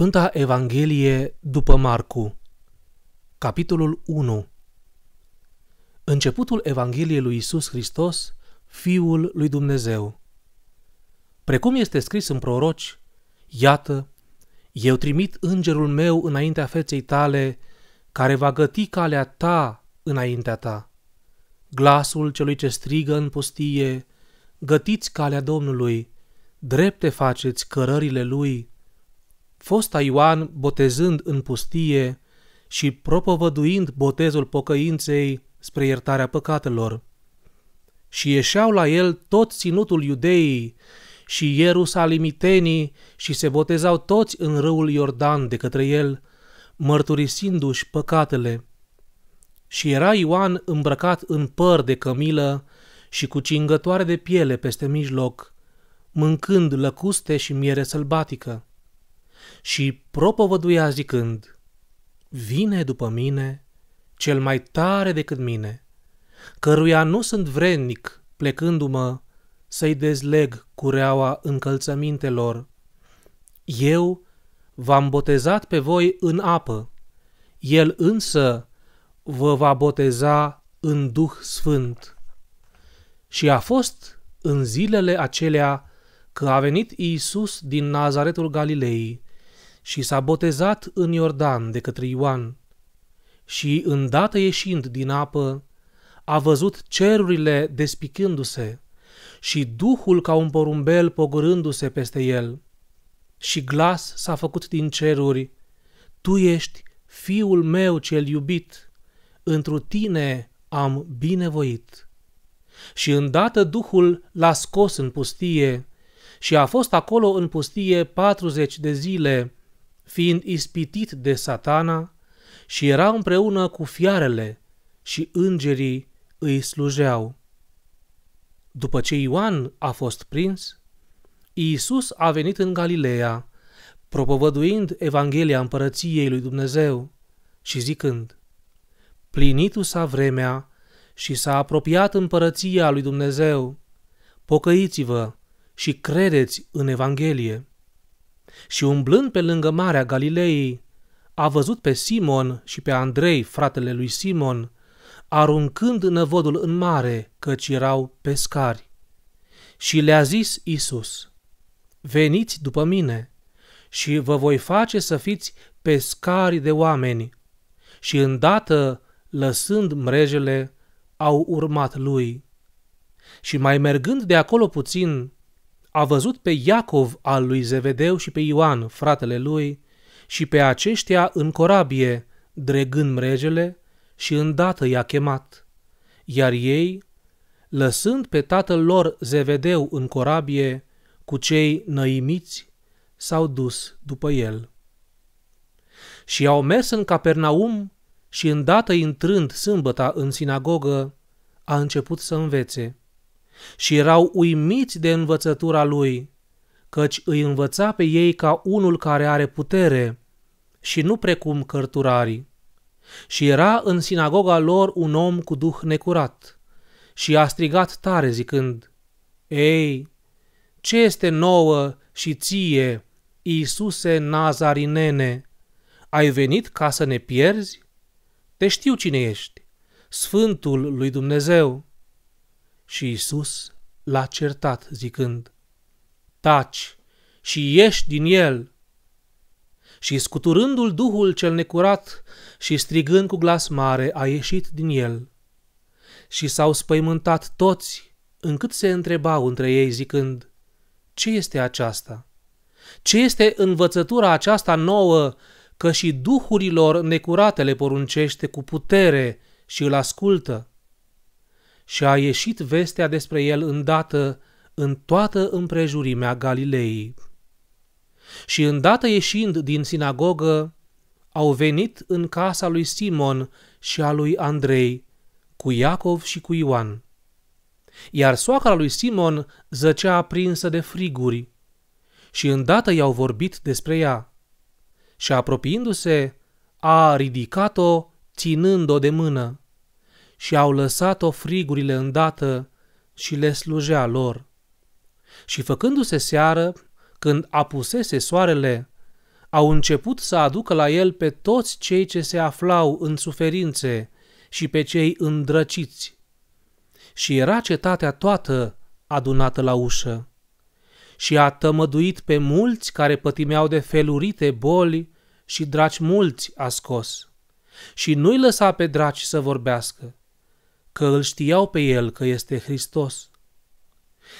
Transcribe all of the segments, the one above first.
Sfânta Evanghelie după Marcu Capitolul 1 Începutul Evangheliei lui Isus Hristos, Fiul lui Dumnezeu. Precum este scris în proroci, Iată, eu trimit îngerul meu înaintea feței tale, care va găti calea ta înaintea ta. Glasul celui ce strigă în pustie, gătiți calea Domnului, drepte faceți cărările lui, fosta Ioan botezând în pustie și propovăduind botezul pocăinței spre iertarea păcatelor. Și ieșeau la el tot ținutul iudeii și ierusalimitenii și se botezau toți în râul Iordan de către el, mărturisindu-și păcatele. Și era Ioan îmbrăcat în păr de cămilă și cu cingătoare de piele peste mijloc, mâncând lăcuste și miere sălbatică și propovăduia zicând, Vine după mine cel mai tare decât mine, căruia nu sunt vrednic, plecându-mă, să-i dezleg cureaua încălțămintelor. Eu v-am botezat pe voi în apă, el însă vă va boteza în Duh Sfânt. Și a fost în zilele acelea că a venit Iisus din Nazaretul Galilei și s-a botezat în Iordan de către Ioan. Și îndată ieșind din apă, a văzut cerurile despicându-se și Duhul ca un porumbel pogorându-se peste el. Și glas s-a făcut din ceruri, Tu ești fiul meu cel iubit, întru tine am binevoit. Și îndată Duhul l-a scos în pustie și a fost acolo în pustie patruzeci de zile, fiind ispitit de satana și era împreună cu fiarele și îngerii îi slujeau. După ce Ioan a fost prins, Iisus a venit în Galileea, propovăduind Evanghelia împărăției lui Dumnezeu și zicând, Plinitu s-a vremea și s-a apropiat împărăția lui Dumnezeu, pocăiți-vă și credeți în Evanghelie și umblând pe lângă Marea Galilei, a văzut pe Simon și pe Andrei, fratele lui Simon, aruncând năvodul în mare, căci erau pescari. Și le-a zis Isus, veniți după mine și vă voi face să fiți pescari de oameni. Și îndată, lăsând mrejele, au urmat lui. Și mai mergând de acolo puțin, a văzut pe Iacov al lui Zevedeu și pe Ioan, fratele lui, și pe aceștia în corabie, dregând mregele, și îndată i-a chemat. Iar ei, lăsând pe tatăl lor Zevedeu în corabie, cu cei năimiți, s-au dus după el. Și au mers în Capernaum și îndată intrând sâmbăta în sinagogă, a început să învețe și erau uimiți de învățătura lui, căci îi învăța pe ei ca unul care are putere și nu precum cărturarii. Și era în sinagoga lor un om cu duh necurat și a strigat tare zicând, Ei, ce este nouă și ție, Iisuse Nazarinene? Ai venit ca să ne pierzi? Te știu cine ești, Sfântul lui Dumnezeu. Și Isus l-a certat zicând, Taci și ieși din el. Și scuturându-l Duhul cel necurat și strigând cu glas mare, a ieșit din el. Și s-au spăimântat toți, încât se întrebau între ei zicând, Ce este aceasta? Ce este învățătura aceasta nouă că și duhurilor necurate le poruncește cu putere și îl ascultă? Și a ieșit vestea despre el îndată în toată împrejurimea Galilei. Și îndată ieșind din sinagogă, au venit în casa lui Simon și a lui Andrei, cu Iacov și cu Ioan. Iar soacra lui Simon zăcea aprinsă de friguri și îndată i-au vorbit despre ea. Și apropiindu-se, a ridicat-o ținând-o de mână și au lăsat-o frigurile îndată și le slujea lor. Și făcându-se seară, când apusese soarele, au început să aducă la el pe toți cei ce se aflau în suferințe și pe cei îndrăciți. Și era cetatea toată adunată la ușă. Și a tămăduit pe mulți care pătimeau de felurite boli și draci mulți a scos. Și nu-i lăsa pe draci să vorbească, că îl știau pe el că este Hristos.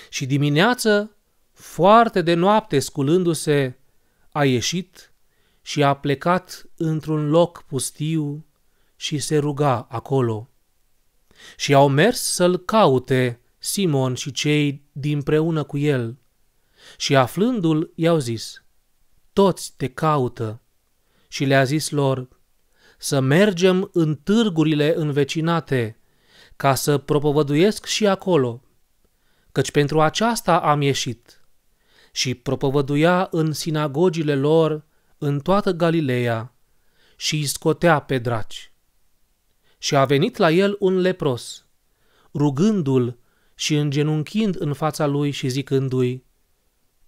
Și dimineață, foarte de noapte sculându-se, a ieșit și a plecat într-un loc pustiu și se ruga acolo. Și au mers să-l caute Simon și cei dinpreună cu el. Și aflându-l, i-au zis, toți te caută. Și le-a zis lor, să mergem în târgurile învecinate, ca să propovăduiesc și acolo, căci pentru aceasta am ieșit. Și propovăduia în sinagogile lor în toată Galileea și îi scotea pe draci. Și a venit la el un lepros, rugându-l și îngenunchind în fața lui și zicându-i,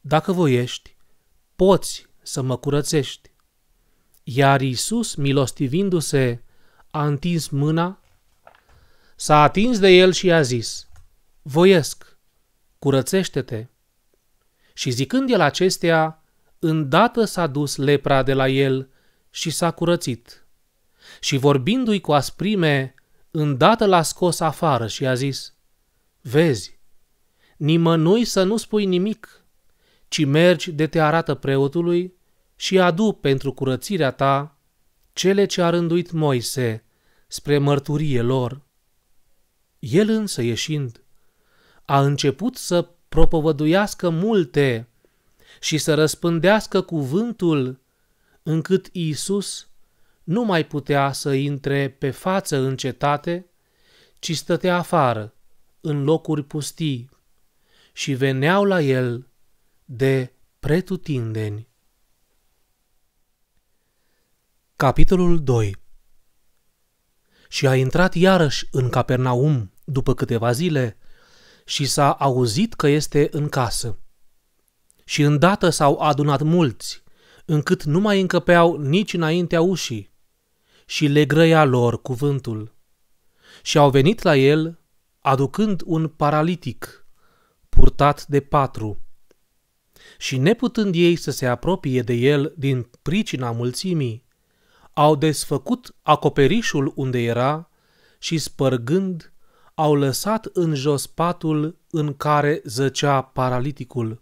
Dacă voiești, poți să mă curățești. Iar Iisus, milostivindu-se, a întins mâna, s-a atins de el și i-a zis, Voiesc, curățește-te. Și zicând el acestea, îndată s-a dus lepra de la el și s-a curățit. Și vorbindu-i cu asprime, îndată l-a scos afară și a zis, Vezi, nimănui să nu spui nimic, ci mergi de te arată preotului și adu pentru curățirea ta cele ce a rânduit Moise spre mărturie lor. El însă ieșind, a început să propovăduiască multe și să răspândească cuvântul, încât Iisus nu mai putea să intre pe față în cetate, ci stătea afară, în locuri pustii, și veneau la el de pretutindeni. Capitolul 2 Și a intrat iarăși în Capernaum după câteva zile și s-a auzit că este în casă. Și îndată s-au adunat mulți, încât nu mai încăpeau nici înaintea ușii, și le grăia lor cuvântul. Și au venit la el, aducând un paralitic, purtat de patru. Și neputând ei să se apropie de el din pricina mulțimii, au desfăcut acoperișul unde era și spărgând, au lăsat în jos patul în care zăcea paraliticul.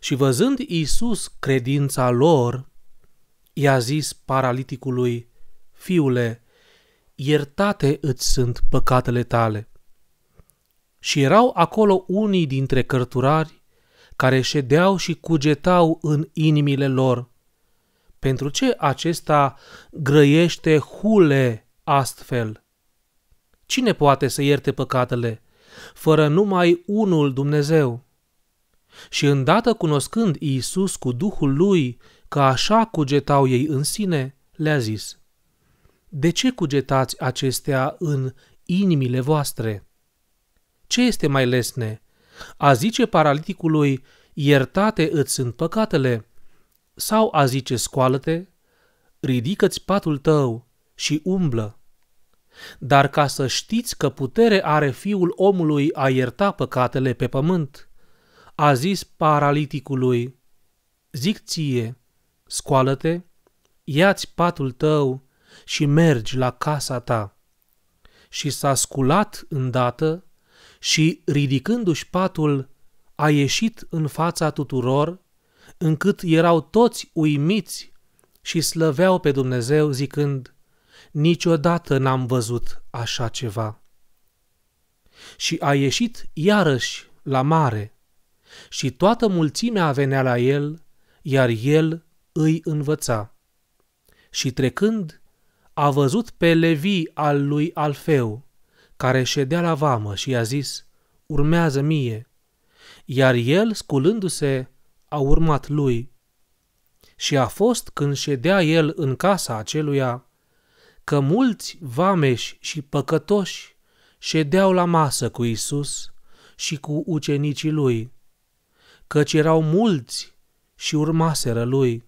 Și văzând Iisus credința lor, i-a zis paraliticului, Fiule, iertate îți sunt păcatele tale. Și erau acolo unii dintre cărturari care ședeau și cugetau în inimile lor. Pentru ce acesta grăiește hule astfel? Cine poate să ierte păcatele, fără numai unul Dumnezeu? Și îndată cunoscând Iisus cu Duhul lui că așa cugetau ei în sine, le-a zis, De ce cugetați acestea în inimile voastre? Ce este mai lesne? A zice paraliticului, iertate îți sunt păcatele? Sau a zice, scoală-te, ridică-ți patul tău și umblă? Dar ca să știți că putere are fiul omului a ierta păcatele pe pământ, a zis paraliticului, zic ție, scoală-te, ia-ți patul tău și mergi la casa ta. Și s-a sculat îndată și, ridicându-și patul, a ieșit în fața tuturor, încât erau toți uimiți și slăveau pe Dumnezeu zicând, niciodată n-am văzut așa ceva. Și a ieșit iarăși la mare și toată mulțimea venea la el, iar el îi învăța. Și trecând, a văzut pe Levi al lui Alfeu, care ședea la vamă și i-a zis, urmează mie. Iar el, sculându-se, a urmat lui. Și a fost când ședea el în casa aceluia, că mulți vameși și păcătoși ședeau la masă cu Isus și cu ucenicii lui, căci erau mulți și urmaseră lui.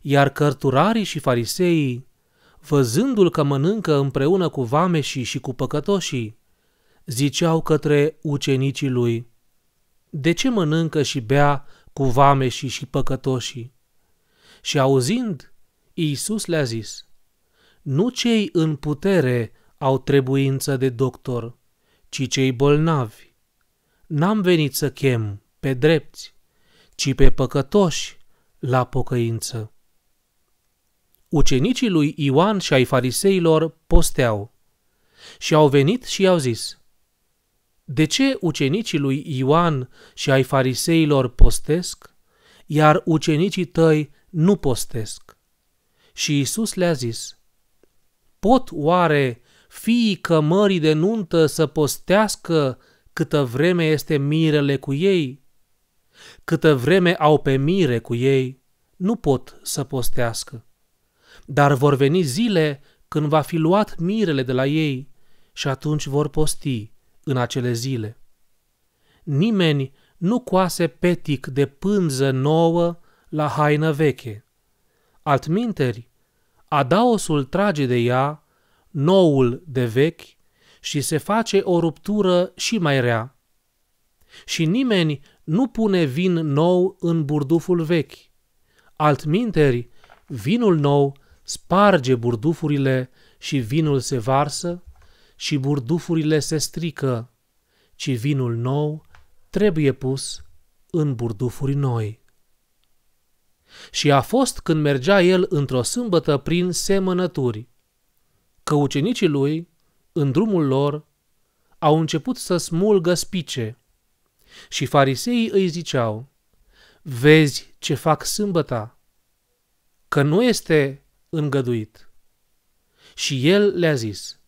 Iar cărturarii și fariseii, văzându-l că mănâncă împreună cu vameșii și cu păcătoșii, ziceau către ucenicii lui, De ce mănâncă și bea cu vameșii și păcătoșii? Și auzind, Iisus le-a zis, Nu cei în putere au trebuință de doctor, ci cei bolnavi. N-am venit să chem pe drepți, ci pe păcătoși la pocăință. Ucenicii lui Ioan și ai fariseilor posteau și au venit și i-au zis, De ce ucenicii lui Ioan și ai fariseilor postesc, iar ucenicii tăi nu postesc? Și Isus le-a zis, Pot oare fiii cămării de nuntă să postească câtă vreme este mirele cu ei? Câtă vreme au pe mire cu ei, nu pot să postească. Dar vor veni zile când va fi luat mirele de la ei și atunci vor posti în acele zile. Nimeni nu coase petic de pânză nouă la haină veche. Altminteri, adaosul trage de ea noul de vechi și se face o ruptură și mai rea. Și nimeni nu pune vin nou în burduful vechi. Altminteri, vinul nou sparge burdufurile și vinul se varsă și burdufurile se strică, ci vinul nou trebuie pus în burdufuri noi. Și a fost când mergea el într-o sâmbătă prin semănături. Că ucenicii lui, în drumul lor, au început să smulgă spice. Și fariseii îi ziceau, Vezi ce fac sâmbăta, că nu este îngăduit. Și el le-a zis,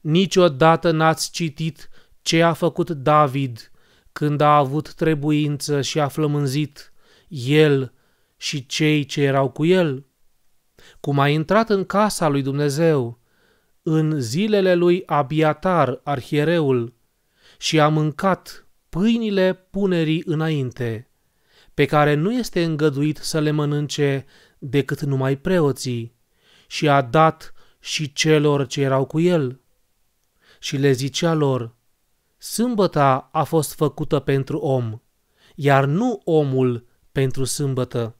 Niciodată n-ați citit ce a făcut David când a avut trebuință și a flămânzit. El și cei ce erau cu el? Cum a intrat în casa lui Dumnezeu în zilele lui Abiatar, arhiereul, și a mâncat pâinile punerii înainte, pe care nu este îngăduit să le mănânce decât numai preoții, și a dat și celor ce erau cu el. Și le zicea lor, sâmbăta a fost făcută pentru om, iar nu omul pentru sâmbătă.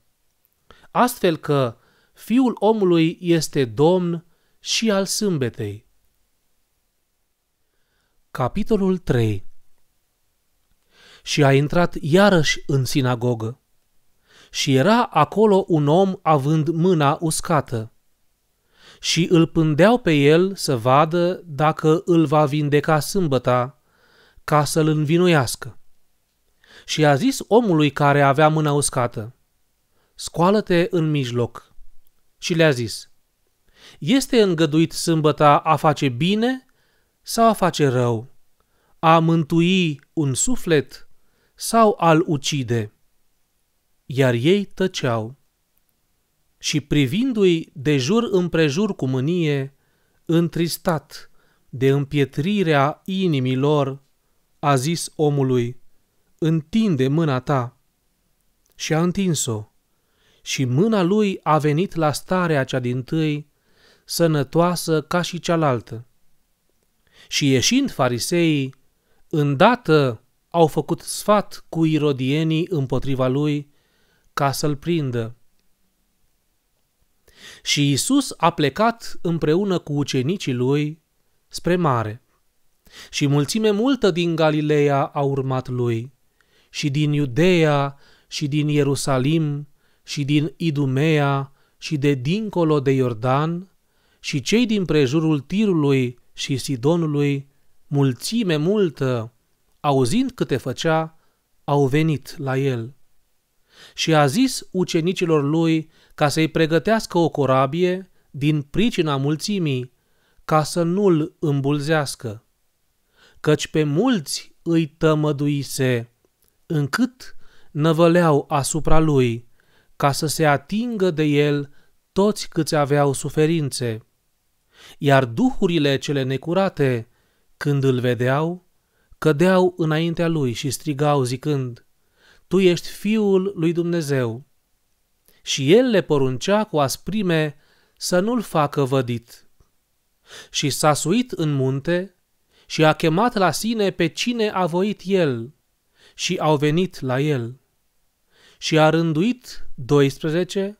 Astfel că fiul omului este domn și al sâmbetei. Capitolul 3 Și a intrat iarăși în sinagogă. Și era acolo un om având mâna uscată. Și îl pândeau pe el să vadă dacă îl va vindeca sâmbăta, ca să-l învinuiască. Și a zis omului care avea mâna uscată, Scoală-te în mijloc. Și le-a zis, este îngăduit sâmbăta a face bine sau a face rău? A mântui un suflet sau al ucide? Iar ei tăceau. Și privindu-i de jur împrejur cu mânie, întristat de împietrirea inimilor, a zis omului, întinde mâna ta. Și a întins-o. Și mâna lui a venit la starea cea din tâi sănătoasă ca și cealaltă. Și ieșind fariseii, îndată au făcut sfat cu irodienii împotriva lui ca să-l prindă. Și Isus a plecat împreună cu ucenicii lui spre mare. Și mulțime multă din Galileea a urmat lui, și din Iudeea, și din Ierusalim, și din Idumea, și de dincolo de Iordan, și cei din prejurul Tirului și Sidonului, mulțime multă, auzind câte făcea, au venit la el. Și a zis ucenicilor lui ca să-i pregătească o corabie din pricina mulțimii, ca să nu-l îmbulzească. Căci pe mulți îi tămăduise, încât năvăleau asupra lui, ca să se atingă de el toți câți aveau suferințe iar duhurile cele necurate, când îl vedeau, cădeau înaintea lui și strigau zicând, Tu ești Fiul lui Dumnezeu. și el le poruncea cu asprime să nu-l facă vădit. Și s-a suit în munte și a chemat la sine pe cine a voit el și au venit la el. Și a rânduit 12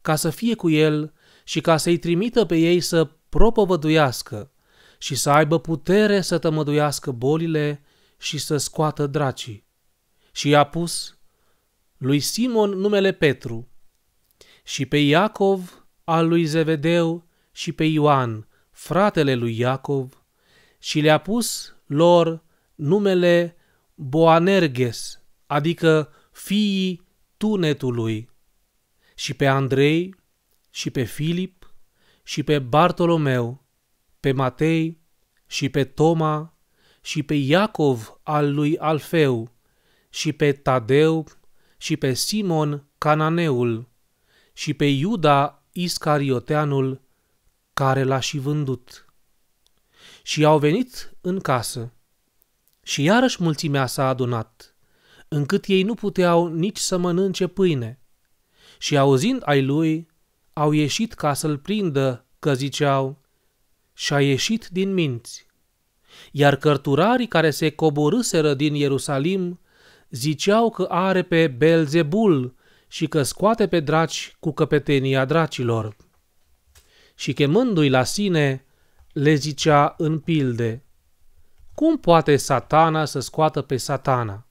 ca să fie cu el și ca să-i trimită pe ei să propovăduiască și să aibă putere să tămăduiască bolile și să scoată dracii. Și i-a pus lui Simon numele Petru și pe Iacov al lui Zevedeu și pe Ioan, fratele lui Iacov, și le-a pus lor numele Boanerges, adică fiii tunetului, și pe Andrei, și pe Filip, și pe Bartolomeu, pe Matei, și pe Toma, și pe Iacov al lui Alfeu, și pe Tadeu, și pe Simon Cananeul, și pe Iuda Iscarioteanul, care l-a și vândut. Și au venit în casă. Și iarăși mulțimea s-a adunat, încât ei nu puteau nici să mănânce pâine. Și auzind ai lui, au ieșit ca să-l prindă, că ziceau, și-a ieșit din minți. Iar cărturarii care se coborâseră din Ierusalim ziceau că are pe Belzebul și că scoate pe draci cu căpetenia dracilor. Și chemându-i la sine, le zicea în pilde, cum poate satana să scoată pe satana?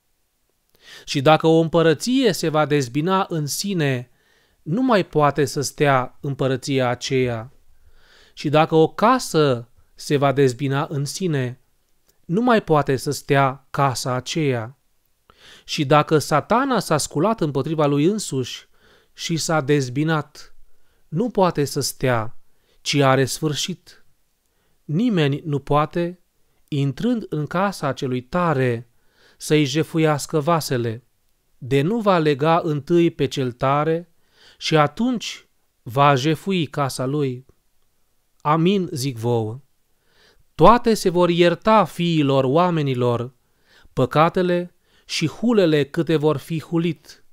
Și dacă o împărăție se va dezbina în sine, nu mai poate să stea împărăția aceea. Și dacă o casă se va dezbina în sine, nu mai poate să stea casa aceea. Și dacă satana s-a sculat împotriva lui însuși și s-a dezbinat, nu poate să stea, ci are sfârșit. Nimeni nu poate, intrând în casa celui tare, să-i jefuiască vasele, de nu va lega întâi pe cel tare și atunci va jefui casa lui. Amin, zic vouă. Toate se vor ierta fiilor oamenilor, păcatele și hulele câte vor fi hulit.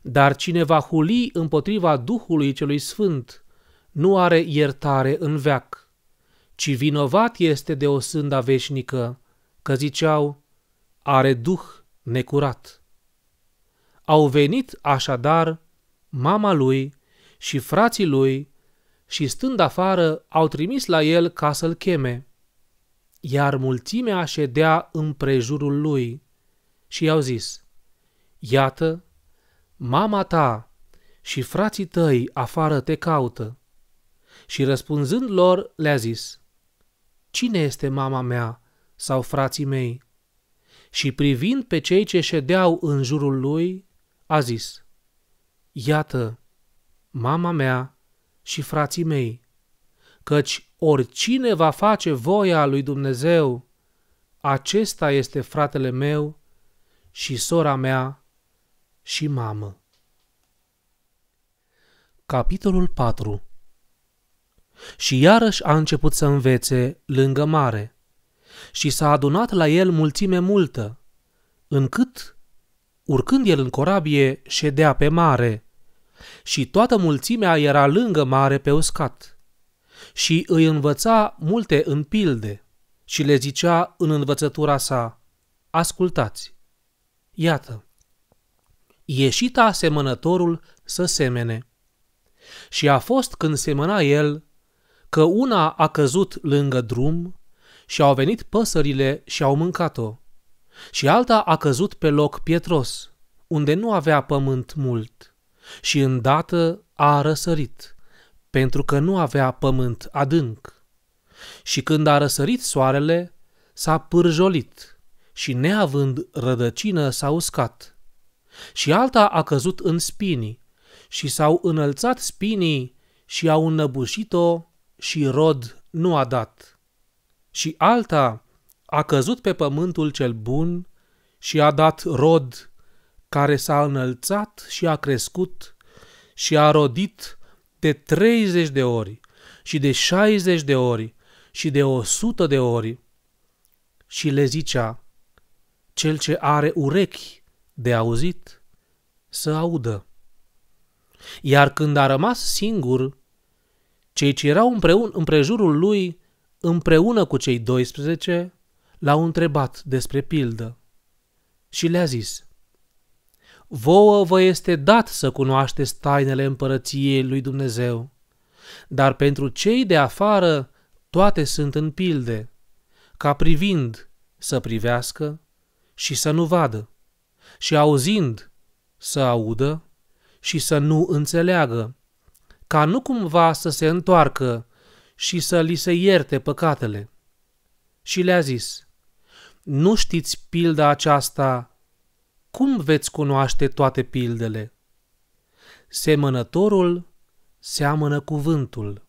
Dar cine va huli împotriva Duhului celui Sfânt nu are iertare în veac, ci vinovat este de o sânda veșnică, că ziceau, are Duh necurat. Au venit așadar mama lui și frații lui și stând afară au trimis la el ca să-l cheme. Iar mulțimea ședea împrejurul lui și i-au zis, Iată, mama ta și frații tăi afară te caută. Și răspunzând lor, le-a zis, Cine este mama mea sau frații mei? Și privind pe cei ce ședeau în jurul lui, a zis, Iată, mama mea și frații mei, căci oricine va face voia lui Dumnezeu, acesta este fratele meu și sora mea și mamă. Capitolul 4 Și iarăși a început să învețe lângă mare și s-a adunat la el mulțime multă, încât, urcând el în corabie, ședea pe mare și toată mulțimea era lângă mare pe uscat. Și îi învăța multe în pilde și le zicea în învățătura sa, ascultați, iată, ieșita asemănătorul să semene. Și a fost când semăna el că una a căzut lângă drum și au venit păsările și au mâncat-o, și alta a căzut pe loc pietros, unde nu avea pământ mult și îndată a răsărit, pentru că nu avea pământ adânc. Și când a răsărit soarele, s-a pârjolit și neavând rădăcină s-a uscat. Și alta a căzut în spinii și s-au înălțat spinii și au înnăbușit-o și rod nu a dat. Și alta a căzut pe pământul cel bun și a dat rod care s-a înălțat și a crescut și a rodit de 30 de ori și de 60 de ori și de 100 de ori. Și le zicea, cel ce are urechi de auzit, să audă. Iar când a rămas singur, cei ce erau împreună, împrejurul lui, împreună cu cei 12, l-au întrebat despre pildă și le-a zis, Vouă vă este dat să cunoașteți tainele împărăției lui Dumnezeu, dar pentru cei de afară toate sunt în pilde, ca privind să privească și să nu vadă, și auzind să audă și să nu înțeleagă, ca nu cumva să se întoarcă și să li se ierte păcatele. Și le-a zis, nu știți pilda aceasta, cum veți cunoaște toate pildele? Semănătorul seamănă cuvântul,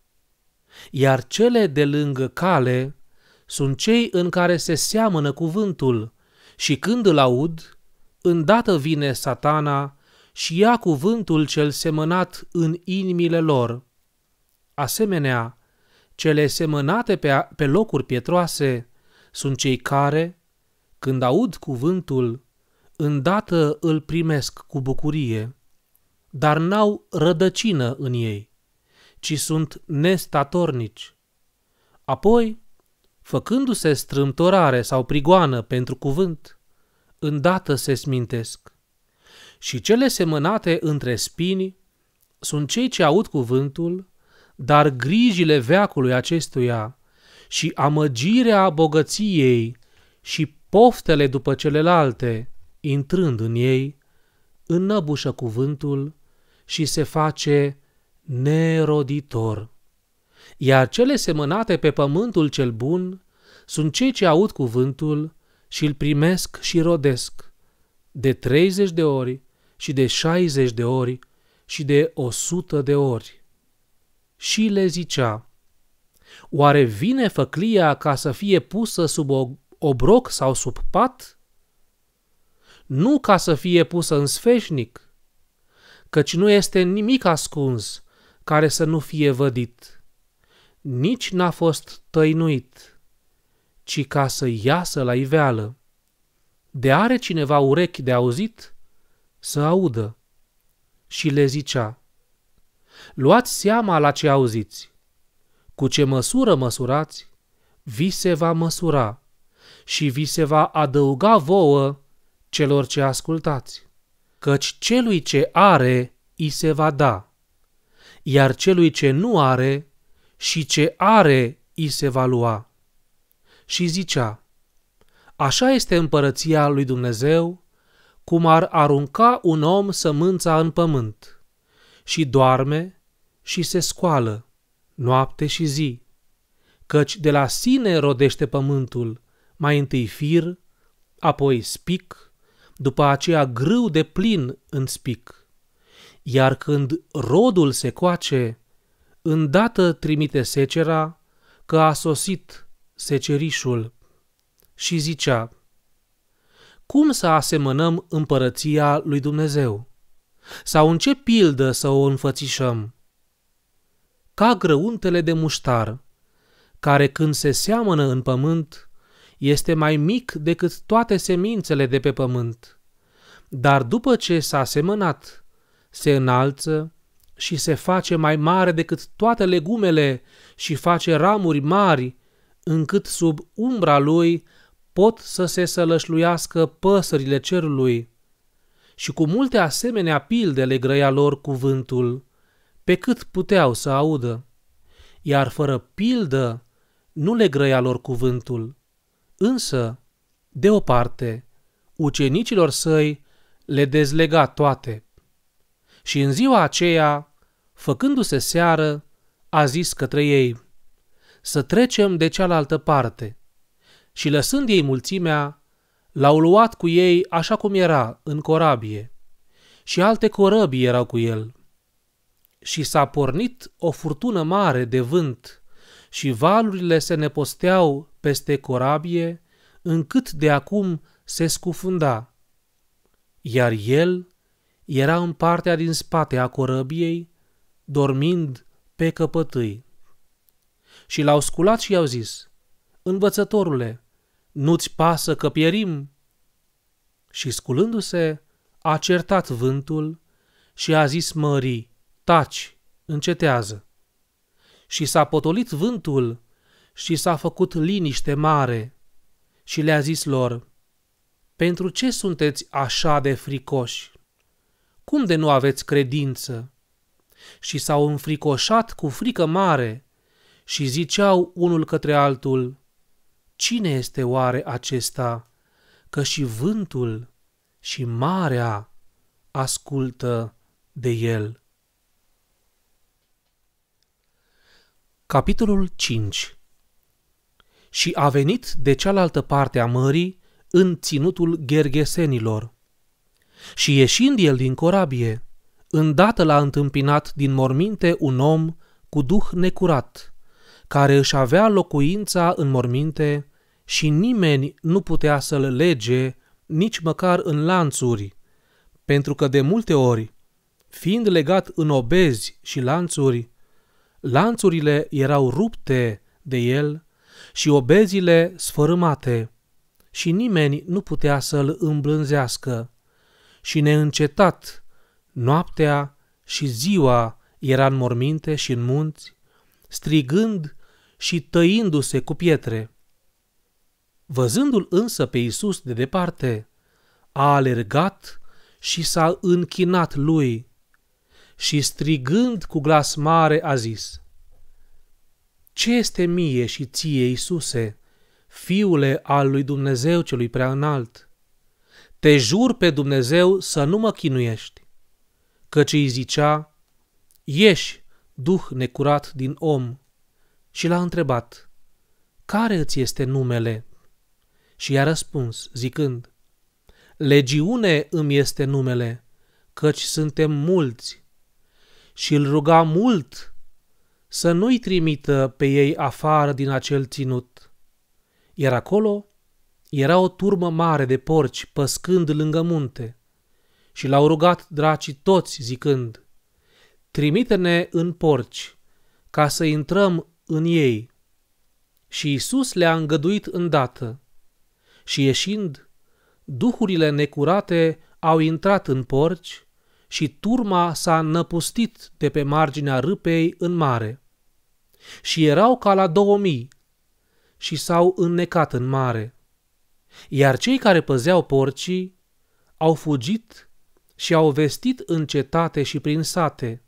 iar cele de lângă cale sunt cei în care se seamănă cuvântul și când îl aud, îndată vine satana și ia cuvântul cel semănat în inimile lor. Asemenea, cele semănate pe, pe locuri pietroase sunt cei care, când aud cuvântul, îndată îl primesc cu bucurie, dar n-au rădăcină în ei, ci sunt nestatornici. Apoi, făcându-se strâmtorare sau prigoană pentru cuvânt, îndată se smintesc. Și cele semănate între spini sunt cei ce aud cuvântul, dar grijile veacului acestuia și amăgirea bogăției și poftele după celelalte, intrând în ei, înnăbușă cuvântul și se face neroditor. Iar cele semănate pe pământul cel bun sunt cei ce aud cuvântul și îl primesc și rodesc de 30 de ori și de 60 de ori și de 100 de ori. Și le zicea, Oare vine făclia ca să fie pusă sub obroc sau sub pat? Nu ca să fie pusă în sfeșnic, căci nu este nimic ascuns care să nu fie vădit. Nici n-a fost tăinuit, ci ca să iasă la iveală. De are cineva urechi de auzit? Să audă. Și le zicea, Luați seama la ce auziți. Cu ce măsură măsurați, vi se va măsura și vi se va adăuga vouă celor ce ascultați. Căci celui ce are, îi se va da, iar celui ce nu are și ce are, îi se va lua. Și zicea, Așa este împărăția lui Dumnezeu, cum ar arunca un om sămânța în pământ și doarme și se scoală, noapte și zi, căci de la sine rodește pământul, mai întâi fir, apoi spic, după aceea grâu de plin în spic. Iar când rodul se coace, îndată trimite secera că a sosit secerișul și zicea, Cum să asemănăm împărăția lui Dumnezeu? Sau în ce pildă să o înfățișăm? Ca grăuntele de muștar, care când se seamănă în pământ, este mai mic decât toate semințele de pe pământ. Dar după ce s-a semănat, se înalță și se face mai mare decât toate legumele și face ramuri mari, încât sub umbra lui pot să se sălășluiască păsările cerului. Și cu multe asemenea pilde le grăia lor cuvântul, pe cât puteau să audă. Iar fără pildă nu le grăia lor cuvântul. Însă, de o parte, ucenicilor săi le dezlega toate. Și în ziua aceea, făcându-se seară, a zis către ei, să trecem de cealaltă parte și lăsând ei mulțimea, l-au luat cu ei așa cum era, în corabie, și alte corăbii erau cu el. Și s-a pornit o furtună mare de vânt și valurile se neposteau peste corabie, încât de acum se scufunda. Iar el era în partea din spate a corăbiei, dormind pe căpătâi. Și l-au sculat și i-au zis, Învățătorule, nu-ți pasă că pierim? Și sculându-se, a certat vântul și a zis mării, taci, încetează. Și s-a potolit vântul și s-a făcut liniște mare și le-a zis lor, Pentru ce sunteți așa de fricoși? Cum de nu aveți credință? Și s-au înfricoșat cu frică mare și ziceau unul către altul, Cine este oare acesta, că și vântul și marea ascultă de el? Capitolul 5 Și a venit de cealaltă parte a mării în ținutul gherghesenilor. Și ieșind el din corabie, îndată l-a întâmpinat din morminte un om cu duh necurat, care își avea locuința în morminte și nimeni nu putea să-l lege nici măcar în lanțuri, pentru că de multe ori, fiind legat în obezi și lanțuri, lanțurile erau rupte de el și obezile sfărâmate și nimeni nu putea să-l îmblânzească. Și neîncetat, noaptea și ziua era în morminte și în munți, strigând și tăindu-se cu pietre. Văzându-l însă pe Isus de departe, a alergat și s-a închinat lui și strigând cu glas mare a zis, Ce este mie și ție, Isuse, fiule al lui Dumnezeu celui prea înalt? Te jur pe Dumnezeu să nu mă chinuiești, căci îi zicea, Ieși, duh necurat din om, și l-a întrebat, Care îți este numele? Și i-a răspuns, zicând, Legiune îmi este numele, căci suntem mulți. Și îl ruga mult să nu-i trimită pe ei afară din acel ținut. Iar acolo era o turmă mare de porci păscând lângă munte și l-au rugat dracii toți zicând, Trimite-ne în porci ca să intrăm în ei. Și Isus le-a îngăduit îndată. Și ieșind, duhurile necurate au intrat în porci și turma s-a năpustit de pe marginea râpei în mare. Și erau ca la două mii și s-au înnecat în mare. Iar cei care păzeau porcii au fugit și au vestit în cetate și prin sate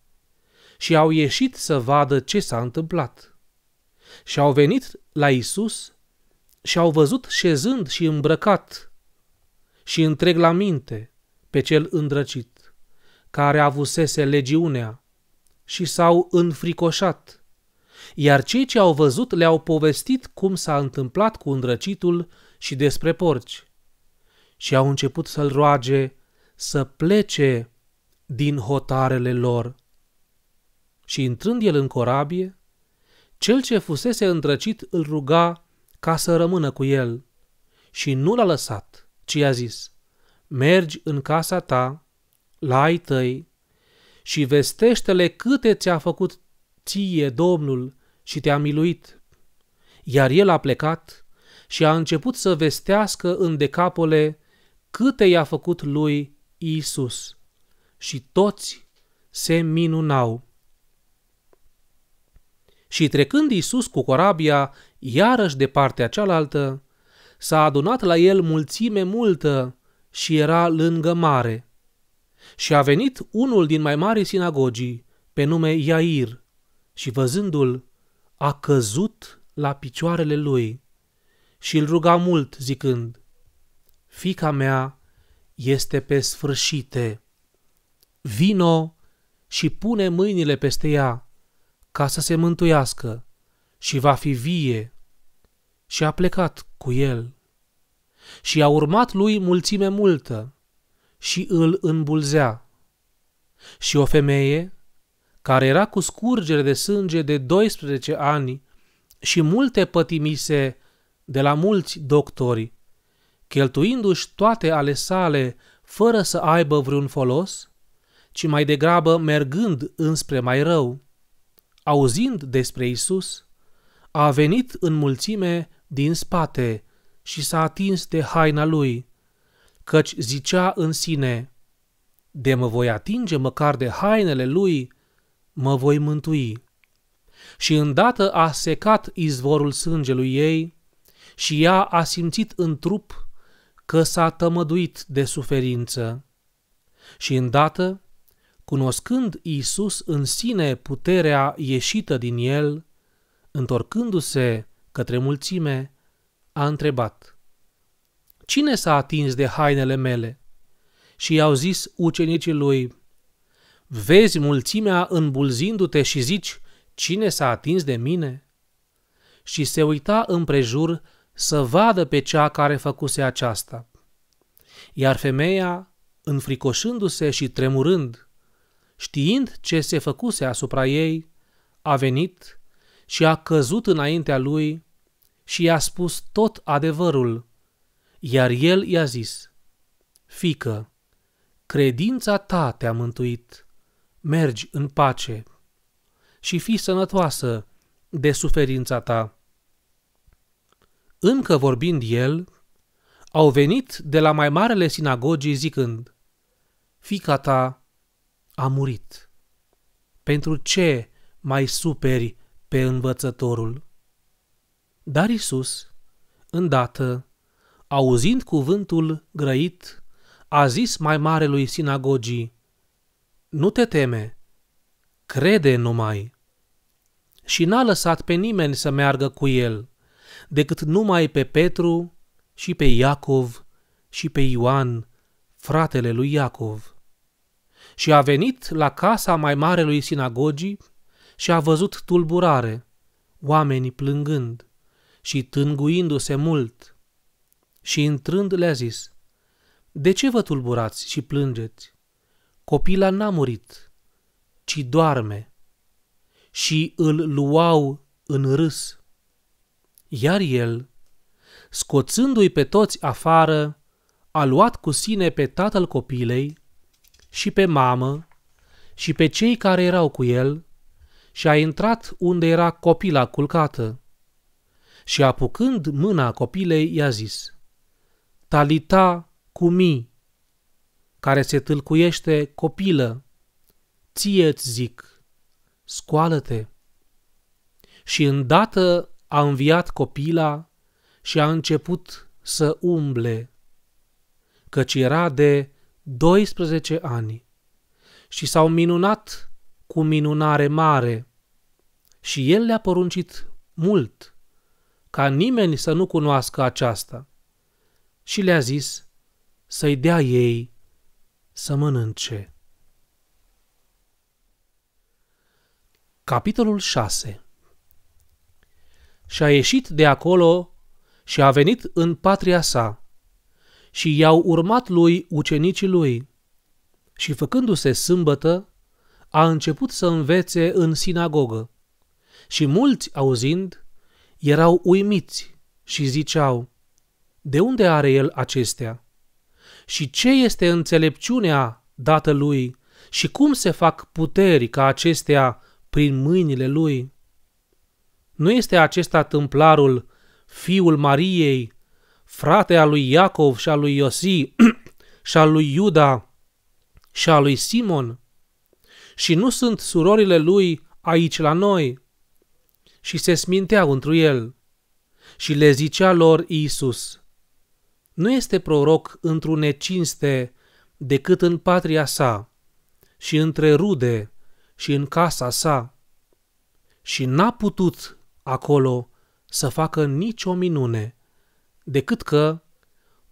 și au ieșit să vadă ce s-a întâmplat. Și au venit la Isus și au văzut șezând și îmbrăcat și întreg la minte pe cel îndrăcit, care avusese legiunea și s-au înfricoșat. Iar cei ce au văzut le-au povestit cum s-a întâmplat cu îndrăcitul și despre porci. Și au început să-l roage să plece din hotarele lor. Și intrând el în corabie, cel ce fusese îndrăcit îl ruga ca să rămână cu el și nu l-a lăsat, ci i-a zis, mergi în casa ta, la ai tăi și vestește-le câte ți-a făcut ție Domnul și te-a miluit. Iar el a plecat și a început să vestească în decapole câte i-a făcut lui Isus. Și toți se minunau. Și trecând Isus cu corabia iarăși de partea cealaltă, s-a adunat la el mulțime multă și era lângă mare. Și a venit unul din mai mari sinagogii, pe nume Iair, și văzându-l, a căzut la picioarele lui și îl ruga mult, zicând, Fica mea este pe sfârșite, vino și pune mâinile peste ea, ca să se mântuiască și va fi vie. Și a plecat cu el. Și a urmat lui mulțime multă și îl îmbulzea. Și o femeie, care era cu scurgere de sânge de 12 ani și multe pătimise de la mulți doctori, cheltuindu-și toate ale sale fără să aibă vreun folos, ci mai degrabă mergând înspre mai rău, auzind despre Isus, a venit în mulțime din spate și s-a atins de haina lui, căci zicea în sine, de mă voi atinge măcar de hainele lui, mă voi mântui. Și îndată a secat izvorul sângelui ei și ea a simțit în trup că s-a tămăduit de suferință. Și îndată, cunoscând Iisus în sine puterea ieșită din el, întorcându-se către mulțime, a întrebat, Cine s-a atins de hainele mele? Și i-au zis ucenicii lui, Vezi mulțimea îmbulzindu-te și zici, Cine s-a atins de mine? Și se uita împrejur să vadă pe cea care făcuse aceasta. Iar femeia, înfricoșându-se și tremurând, știind ce se făcuse asupra ei, a venit și a căzut înaintea lui și i-a spus tot adevărul, iar el i-a zis, Fică, credința ta te-a mântuit, mergi în pace și fii sănătoasă de suferința ta. Încă vorbind el, au venit de la mai marele sinagogii zicând, Fica ta a murit. Pentru ce mai superi pe învățătorul? Dar Isus, îndată, auzind cuvântul grăit, a zis mai marelui sinagogii, Nu te teme, crede numai. Și n-a lăsat pe nimeni să meargă cu el, decât numai pe Petru și pe Iacov și pe Ioan, fratele lui Iacov. Și a venit la casa mai marelui sinagogii și a văzut tulburare, oamenii plângând și tânguindu-se mult. Și intrând le-a zis, De ce vă tulburați și plângeți? Copila n-a murit, ci doarme. Și îl luau în râs. Iar el, scoțându-i pe toți afară, a luat cu sine pe tatăl copilei și pe mamă și pe cei care erau cu el și a intrat unde era copila culcată. Și apucând mâna copilei, i-a zis, Talita mi, care se tâlcuiește copilă, ție-ți zic, scoală-te. Și îndată a înviat copila și a început să umble, căci era de 12 ani. Și s-au minunat cu minunare mare. Și el le-a poruncit mult ca nimeni să nu cunoască aceasta și le-a zis să-i dea ei să mănânce. Capitolul 6 Și a ieșit de acolo și a venit în patria sa și i-au urmat lui ucenicii lui. Și făcându-se sâmbătă, a început să învețe în sinagogă. Și mulți auzind erau uimiți și ziceau, de unde are el acestea? Și ce este înțelepciunea dată lui și cum se fac puteri ca acestea prin mâinile lui? Nu este acesta tâmplarul, fiul Mariei, frate al lui Iacov și al lui Iosi și al lui Iuda și al lui Simon? Și nu sunt surorile lui aici la noi? Și se sminteau întru el. Și le zicea lor Iisus, nu este proroc într-o necinste decât în patria sa și între rude și în casa sa. Și n-a putut acolo să facă nicio minune, decât că,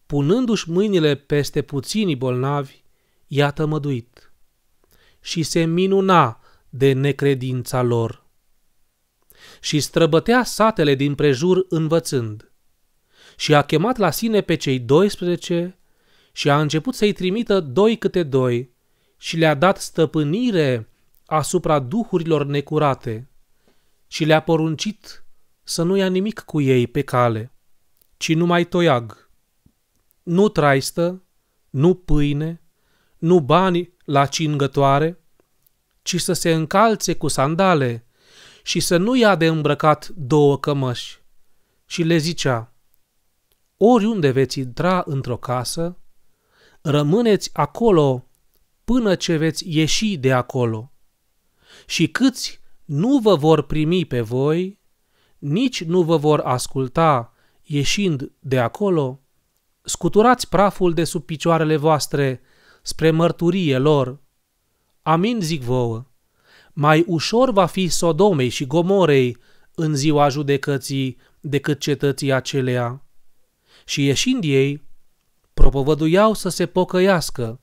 punându-și mâinile peste puțini bolnavi, i-a tămăduit. Și se minuna de necredința lor. Și străbătea satele din prejur învățând. Și a chemat la sine pe cei 12 și a început să-i trimită doi câte doi și le-a dat stăpânire asupra duhurilor necurate și le-a poruncit să nu ia nimic cu ei pe cale, ci numai toiag, nu traistă, nu pâine, nu bani la cingătoare, ci să se încalțe cu sandale și să nu ia de îmbrăcat două cămăși. Și le zicea, oriunde veți intra într-o casă, rămâneți acolo până ce veți ieși de acolo. Și câți nu vă vor primi pe voi, nici nu vă vor asculta ieșind de acolo, scuturați praful de sub picioarele voastre spre mărturie lor. Amin zic vouă, mai ușor va fi Sodomei și Gomorei în ziua judecății decât cetății acelea. Și ieșind ei, propovăduiau să se pocăiască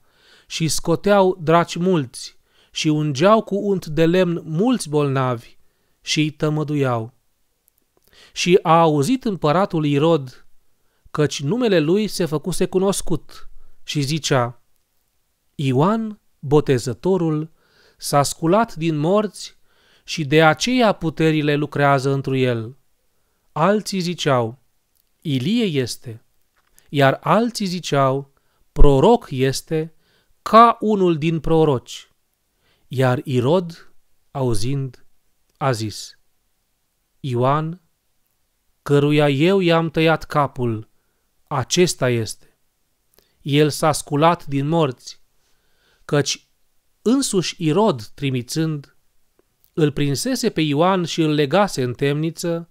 și scoteau draci mulți și ungeau cu unt de lemn mulți bolnavi și îi tămăduiau. Și a auzit împăratul Irod, căci numele lui se făcuse cunoscut și zicea, Ioan, botezătorul, s-a sculat din morți și de aceea puterile lucrează întru el. Alții ziceau, Ilie este, iar alții ziceau, proroc este ca unul din proroci. Iar Irod, auzind, a zis, Ioan, căruia eu i-am tăiat capul, acesta este. El s-a sculat din morți, căci însuși Irod, trimițând, îl prinsese pe Ioan și îl legase în temniță,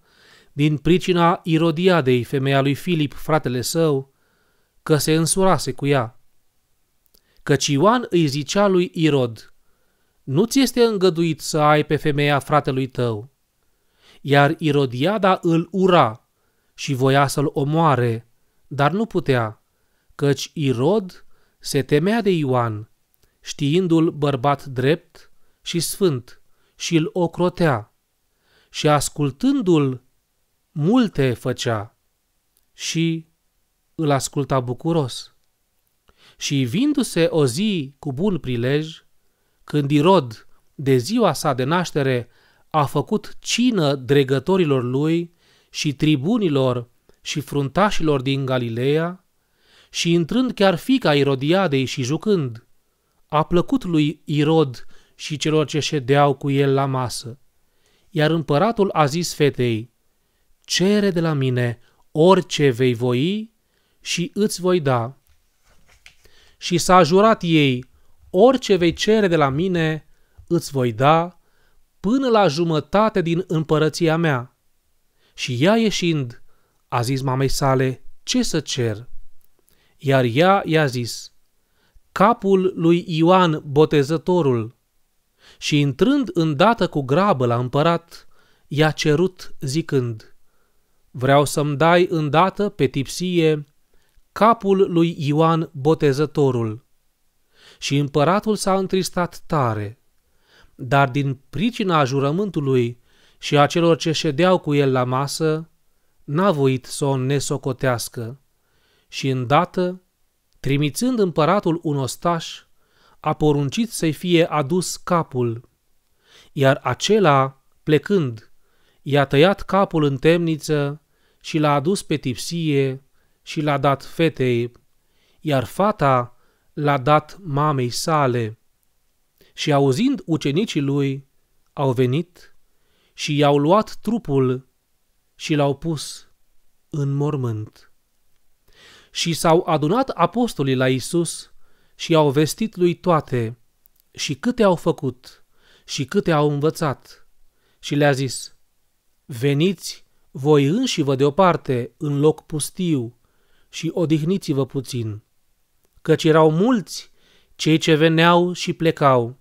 din pricina Irodiadei, femeia lui Filip, fratele său, că se însurase cu ea. Căci Ioan îi zicea lui Irod, nu ți este îngăduit să ai pe femeia fratelui tău. Iar Irodiada îl ura și voia să-l omoare, dar nu putea, căci Irod se temea de Ioan, știindu-l bărbat drept și sfânt, și îl ocrotea. Și ascultându-l multe făcea și îl asculta bucuros. Și vindu-se o zi cu bun prilej, când Irod, de ziua sa de naștere, a făcut cină dregătorilor lui și tribunilor și fruntașilor din Galileea, și intrând chiar fica Irodiadei și jucând, a plăcut lui Irod și celor ce ședeau cu el la masă. Iar împăratul a zis fetei, cere de la mine orice vei voi și îți voi da. Și s-a jurat ei, orice vei cere de la mine, îți voi da, până la jumătate din împărăția mea. Și ea ieșind, a zis mamei sale, ce să cer? Iar ea i-a zis, capul lui Ioan Botezătorul. Și intrând îndată cu grabă la împărat, i-a cerut zicând, Vreau să-mi dai îndată pe tipsie capul lui Ioan Botezătorul. Și împăratul s-a întristat tare, dar din pricina jurământului și a celor ce ședeau cu el la masă, n-a voit să o nesocotească și îndată, trimițând împăratul un ostaș, a poruncit să-i fie adus capul, iar acela, plecând, i-a tăiat capul în temniță și l-a adus pe tipsie și l-a dat fetei, iar fata l-a dat mamei sale. Și auzind ucenicii lui, au venit și i-au luat trupul și l-au pus în mormânt. Și s-au adunat apostolii la Isus și au vestit lui toate și câte au făcut și câte au învățat. Și le-a zis, veniți voi înși-vă deoparte în loc pustiu și odihniți-vă puțin, căci erau mulți cei ce veneau și plecau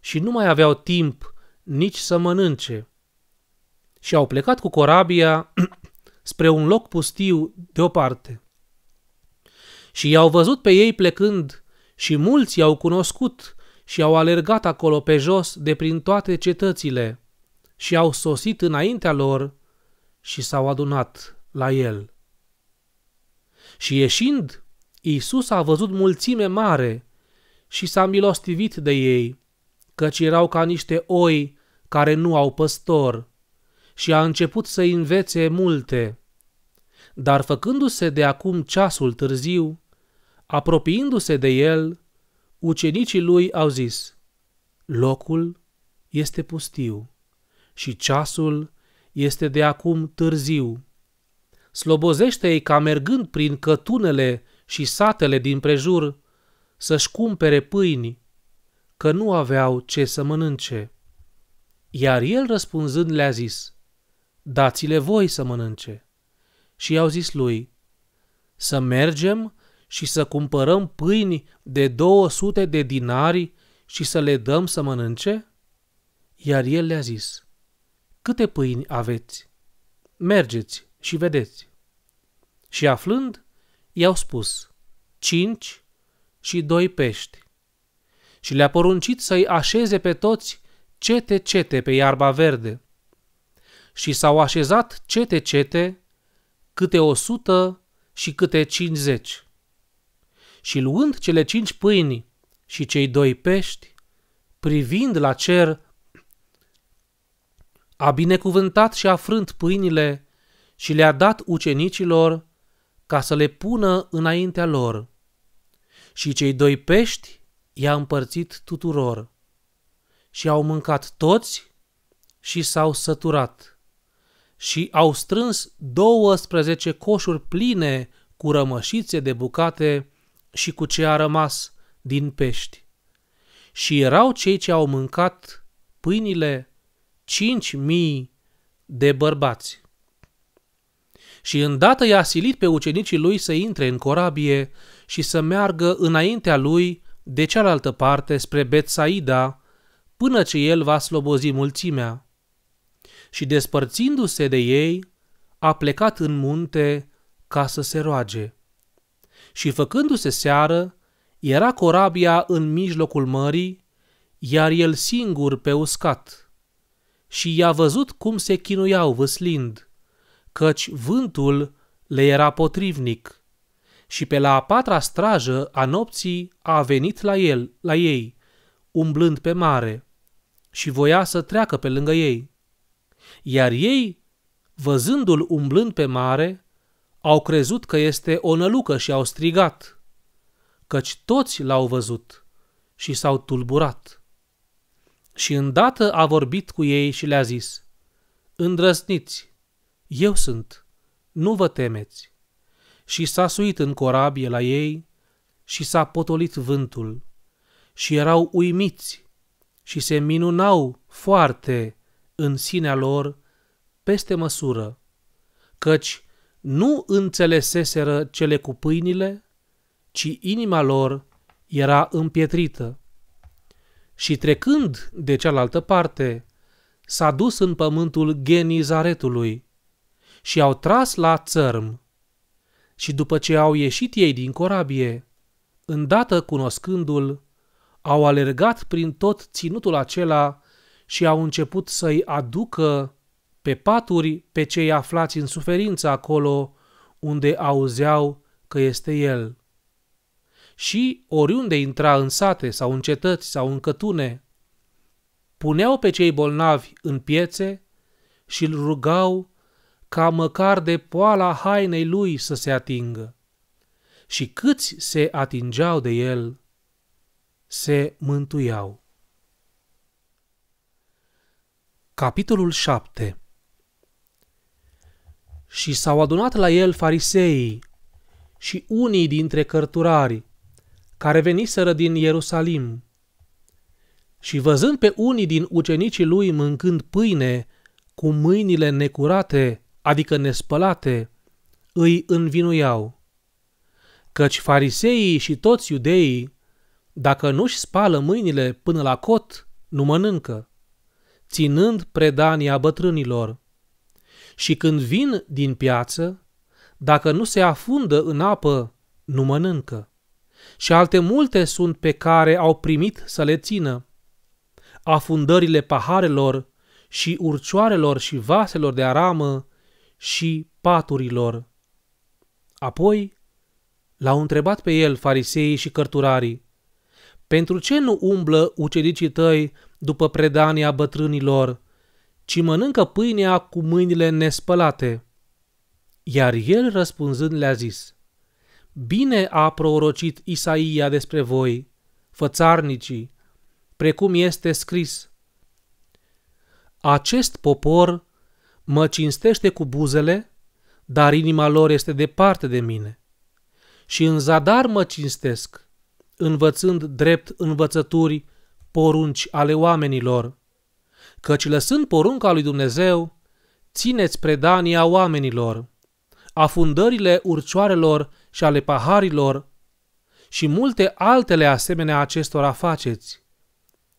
și nu mai aveau timp nici să mănânce. Și au plecat cu corabia spre un loc pustiu deoparte. Și i-au văzut pe ei plecând și mulți i-au cunoscut și au alergat acolo pe jos de prin toate cetățile și au sosit înaintea lor și s-au adunat la el. Și ieșind, Iisus a văzut mulțime mare și s-a milostivit de ei, căci erau ca niște oi care nu au păstor, și a început să învețe multe. Dar făcându-se de acum ceasul târziu, apropiindu-se de el, ucenicii lui au zis, locul este pustiu și ceasul este de acum târziu. Slobozește-i ca mergând prin cătunele și satele din prejur să-și cumpere pâini, că nu aveau ce să mănânce. Iar el răspunzând le-a zis, dați-le voi să mănânce. Și i-au zis lui, să mergem și să cumpărăm pâini de 200 de dinari și să le dăm să mănânce? Iar el le-a zis, câte pâini aveți? Mergeți și vedeți. Și aflând, i-au spus, cinci și doi pești. Și le-a poruncit să-i așeze pe toți cete-cete pe iarba verde. Și s-au așezat cete-cete câte o sută și câte cincizeci. Și luând cele cinci pâini și cei doi pești, privind la cer, a binecuvântat și a frânt pâinile și le-a dat ucenicilor ca să le pună înaintea lor. Și cei doi pești i-a împărțit tuturor. Și au mâncat toți și s-au săturat. Și au strâns 12 coșuri pline cu rămășițe de bucate și cu ce a rămas din pești. Și erau cei ce au mâncat pâinile cinci mii de bărbați. Și îndată i-a silit pe ucenicii lui să intre în corabie și să meargă înaintea lui de cealaltă parte spre Betsaida, până ce el va slobozi mulțimea. Și despărțindu-se de ei, a plecat în munte ca să se roage. Și făcându-se seară, era corabia în mijlocul mării, iar el singur pe uscat. Și i-a văzut cum se chinuiau văslind, căci vântul le era potrivnic. Și pe la a patra strajă a nopții a venit la el, la ei, umblând pe mare, și voia să treacă pe lângă ei. Iar ei, văzându-l umblând pe mare, au crezut că este o nălucă și au strigat – căci toți l-au văzut și s-au tulburat. Și îndată a vorbit cu ei și le-a zis, Îndrăsniți, eu sunt, nu vă temeți. Și s-a suit în corabie la ei și s-a potolit vântul și erau uimiți și se minunau foarte în sinea lor peste măsură, căci nu înțeleseseră cele cu pâinile ci inima lor era împietrită. Și trecând de cealaltă parte, s-a dus în pământul Genizaretului și au tras la țărm. Și după ce au ieșit ei din corabie, îndată cunoscându-l, au alergat prin tot ținutul acela și au început să-i aducă pe paturi pe cei aflați în suferință acolo unde auzeau că este el și oriunde intra în sate sau în cetăți sau în cătune, puneau pe cei bolnavi în piețe și îl rugau ca măcar de poala hainei lui să se atingă. Și câți se atingeau de el, se mântuiau. Capitolul 7 Și s-au adunat la el fariseii și unii dintre cărturari care veniseră din Ierusalim. Și văzând pe unii din ucenicii lui mâncând pâine cu mâinile necurate, adică nespălate, îi învinuiau. Căci fariseii și toți iudeii, dacă nu-și spală mâinile până la cot, nu mănâncă, ținând predania bătrânilor. Și când vin din piață, dacă nu se afundă în apă, nu mănâncă și alte multe sunt pe care au primit să le țină. Afundările paharelor și urcioarelor și vaselor de aramă și paturilor. Apoi l-au întrebat pe el fariseii și cărturarii, pentru ce nu umblă ucenicii tăi după predania bătrânilor, ci mănâncă pâinea cu mâinile nespălate? Iar el răspunzând le-a zis, Bine a prorocit Isaia despre voi, fățarnicii, precum este scris. Acest popor mă cinstește cu buzele, dar inima lor este departe de mine. Și în zadar mă cinstesc, învățând drept învățături porunci ale oamenilor, căci lăsând porunca lui Dumnezeu, țineți predania oamenilor, afundările urcioarelor și ale paharilor și multe altele asemenea acestora faceți.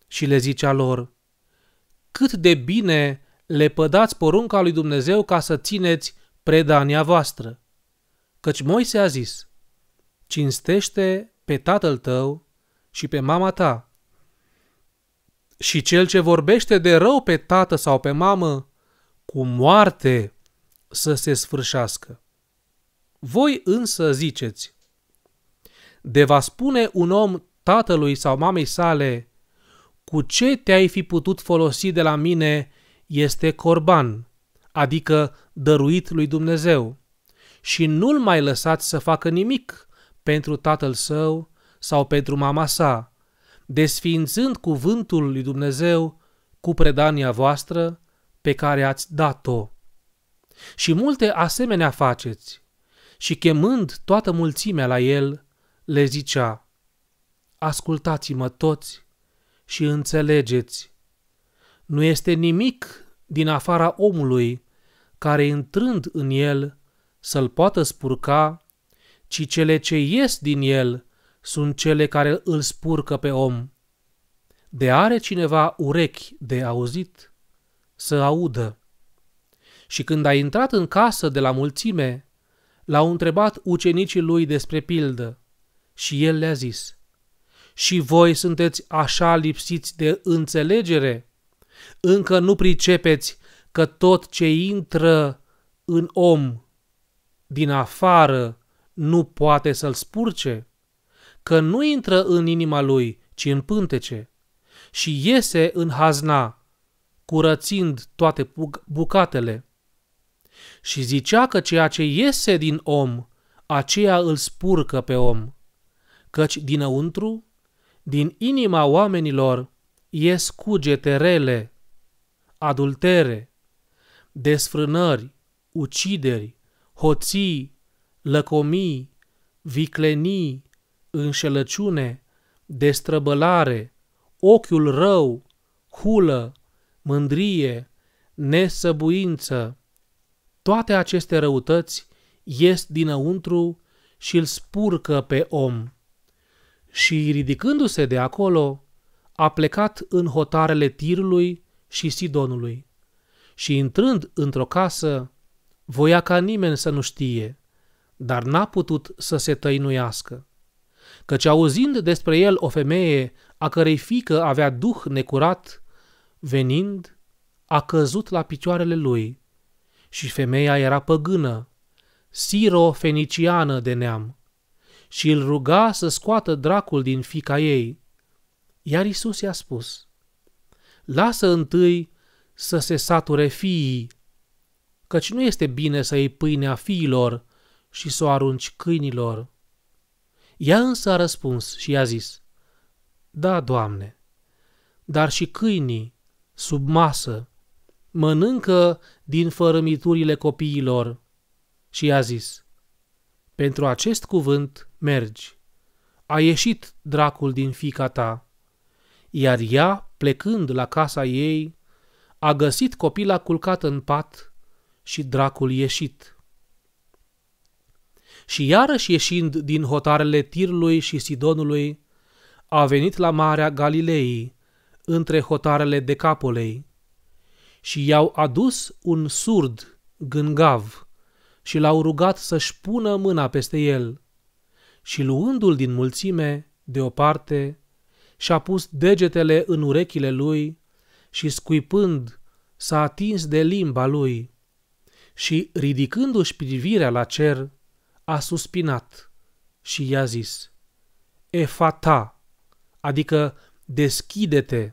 Și le zicea lor, cât de bine le pădați porunca lui Dumnezeu ca să țineți predania voastră. Căci Moise a zis, cinstește pe tatăl tău și pe mama ta. Și cel ce vorbește de rău pe tată sau pe mamă, cu moarte să se sfârșească. Voi însă ziceți, de va spune un om tatălui sau mamei sale, cu ce te-ai fi putut folosi de la mine este corban, adică dăruit lui Dumnezeu, și nu-l mai lăsați să facă nimic pentru tatăl său sau pentru mama sa, desființând cuvântul lui Dumnezeu cu predania voastră pe care ați dat-o. Și multe asemenea faceți, și chemând toată mulțimea la el, le zicea, Ascultați-mă toți și înțelegeți. Nu este nimic din afara omului care, intrând în el, să-l poată spurca, ci cele ce ies din el sunt cele care îl spurcă pe om. De are cineva urechi de auzit? Să audă. Și când a intrat în casă de la mulțime, l-au întrebat ucenicii lui despre pildă și el le-a zis, Și voi sunteți așa lipsiți de înțelegere? Încă nu pricepeți că tot ce intră în om din afară nu poate să-l spurce? Că nu intră în inima lui, ci în pântece și iese în hazna, curățind toate bucatele. Și zicea că ceea ce iese din om, aceea îl spurcă pe om, căci dinăuntru, din inima oamenilor, ies cugete rele, adultere, desfrânări, ucideri, hoții, lăcomii, viclenii, înșelăciune, destrăbălare, ochiul rău, hulă, mândrie, nesăbuință. Toate aceste răutăți ies dinăuntru și îl spurcă pe om. Și ridicându-se de acolo, a plecat în hotarele Tirului și Sidonului. Și intrând într-o casă, voia ca nimeni să nu știe, dar n-a putut să se tăinuiască. Căci auzind despre el o femeie a cărei fică avea duh necurat, venind, a căzut la picioarele lui. Și femeia era păgână, siro-feniciană de neam, și îl ruga să scoată dracul din fica ei. Iar Isus i-a spus, lasă întâi să se sature fiii, căci nu este bine să iei pâinea fiilor și să o arunci câinilor. Ea însă a răspuns și i-a zis, Da, Doamne, dar și câinii, sub masă, mănâncă din fărămiturile copiilor. Și i-a zis, Pentru acest cuvânt mergi. A ieșit dracul din fica ta. Iar ea, plecând la casa ei, a găsit copila culcat în pat și dracul ieșit. Și iarăși ieșind din hotarele Tirului și Sidonului, a venit la Marea Galilei, între hotarele Decapolei, și i-au adus un surd gângav și l-au rugat să-și pună mâna peste el. Și luându-l din mulțime, de o parte, și-a pus degetele în urechile lui și scuipând s-a atins de limba lui și, ridicându-și privirea la cer, a suspinat și i-a zis, Efata, adică deschide-te.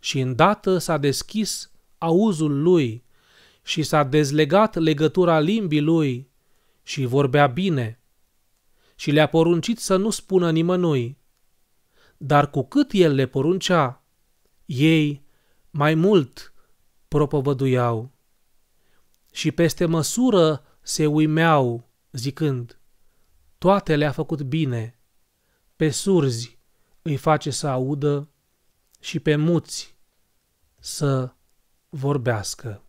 Și îndată s-a deschis auzul lui și s-a dezlegat legătura limbii lui și vorbea bine. Și le-a poruncit să nu spună nimănui. Dar cu cât el le poruncea, ei mai mult propovăduiau. Și peste măsură se uimeau, zicând, toate le-a făcut bine, pe surzi îi face să audă și pe muți să vorbească.